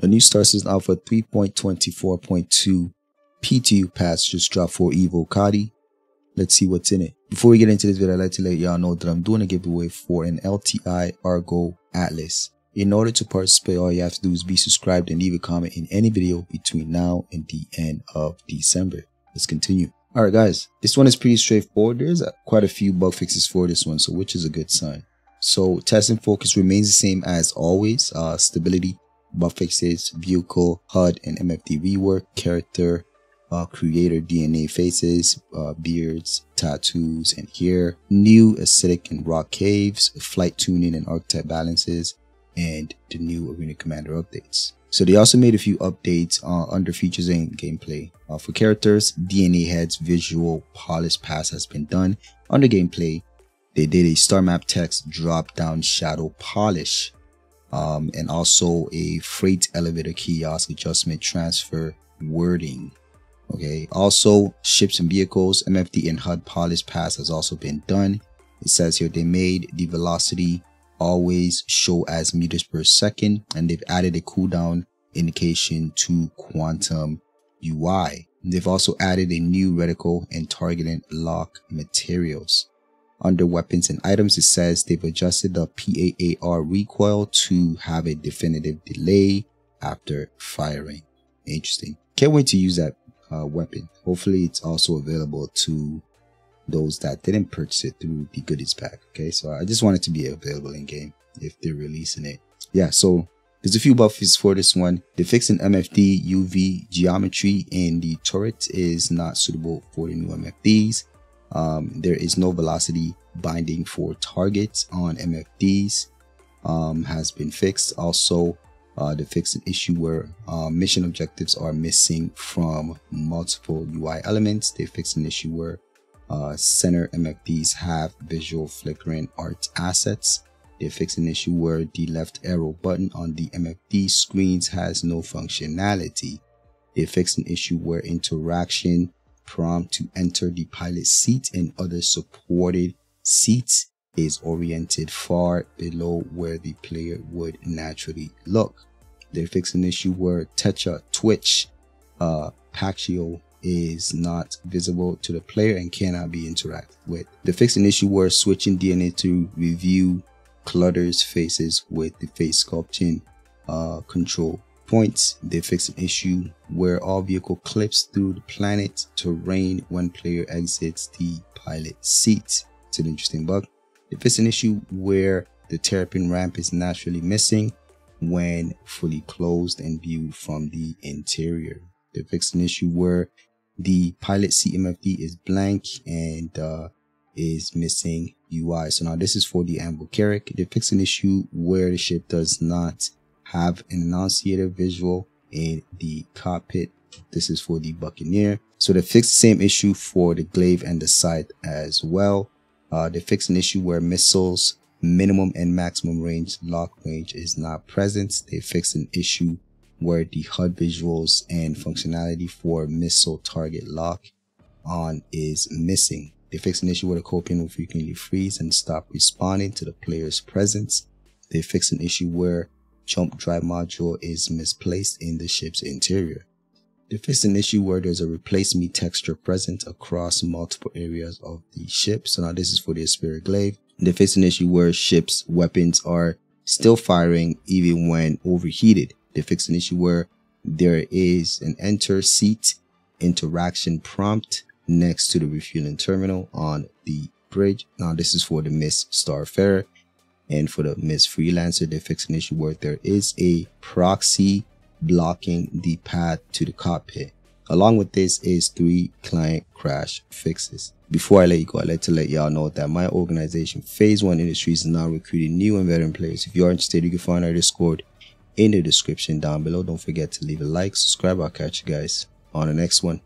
A new Star Citizen Alpha 3.24.2 PTU patch just dropped for Evocati. Let's see what's in it. Before we get into this video, I'd like to let y'all know that I'm doing a giveaway for an LTI Argo Atlas. In order to participate, all you have to do is be subscribed and leave a comment in any video between now and the end of December. Let's continue. Alright guys, this one is pretty straightforward. There's quite a few bug fixes for this one, so which is a good sign. So test and focus remains the same as always. Uh, stability, bug fixes, vehicle, HUD, and MFD rework, character, uh, creator DNA faces, uh, beards, tattoos, and hair, new acidic and rock caves, flight tuning and archetype balances, and the new Arena Commander updates. So they also made a few updates uh, under features and gameplay. Uh, for characters, DNA heads visual polish pass has been done. Under gameplay, they did a star map text drop down shadow polish um, and also a freight elevator kiosk adjustment transfer wording. Okay. Also, ships and vehicles, MFD and HUD polish pass has also been done. It says here they made the velocity always show as meters per second and they've added a cooldown indication to quantum UI. They've also added a new reticle and targeting lock materials. Under weapons and items, it says they've adjusted the PAAR recoil to have a definitive delay after firing. Interesting. Can't wait to use that uh, weapon. Hopefully it's also available to those that didn't purchase it through the goodies pack. Okay, so I just want it to be available in game if they're releasing it. Yeah, so there's a few buffs for this one. They're fixing MFD UV geometry in the turret is not suitable for the new MFDs. Um, there is no velocity binding for targets on MFDs um, has been fixed. Also, uh, they fixed an issue where uh, mission objectives are missing from multiple UI elements. They fixed an issue where uh, center MFDs have visual flickering art assets. They fixed an issue where the left arrow button on the MFD screens has no functionality. They fixed an issue where interaction prompt to enter the pilot seat and other supported seats is oriented far below where the player would naturally look. They fixed an issue where Tetra Twitch uh, Paccio is not visible to the player and cannot be interacted with. They fixed an issue where switching DNA to review clutters faces with the face sculpting uh, control points. They fixed an issue where all vehicle clips through the planet terrain when player exits the pilot seat. It's an interesting bug. They fixed an issue where the terrapin ramp is naturally missing when fully closed and viewed from the interior. They fixed an issue where the pilot CMFD is blank and uh, is missing UI. So now this is for the Anvil Carrack. They fixed an issue where the ship does not have an annunciator visual in the cockpit. This is for the Buccaneer. So they fixed the same issue for the glaive and the scythe as well. Uh, they fixed an issue where missiles minimum and maximum range lock range is not present. They fixed an issue where the HUD visuals and functionality for missile target lock on is missing. They fixed an issue where the Kopion will frequently freeze and stop responding to the player's presence. They fixed an issue where jump drive module is misplaced in the ship's interior. They fixed an issue where there's a replace me texture present across multiple areas of the ship. So now this is for the Spirit Glaive. They fixed an issue where ships' weapons are still firing even when overheated. They fixed an issue where there is an enter seat interaction prompt next to the refueling terminal on the bridge. Now this is for the MISC Starfarer and for the MISC Freelancer, they fixed an issue where there is a proxy blocking the path to the cockpit. Along with this is three client crash fixes. Before I let you go, I'd like to let y'all know that my organization, Phase One Industries, is now recruiting new and veteran players. If you are interested, you can find our Discord in the description down below. Don't forget to leave a like, subscribe. I'll catch you guys on the next one.